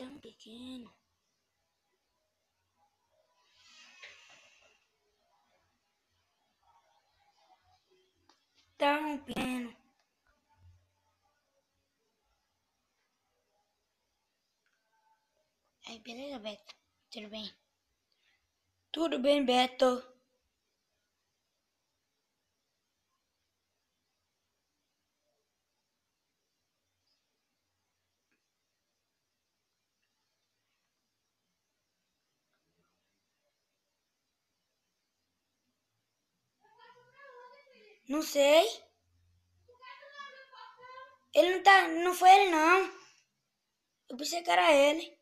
tão pequeno. Tão pequeno. Aí, beleza, Beto? Tudo bem? Tudo bem, Beto? Não sei. Ele não tá. Não foi ele não. Eu pensei que era ele.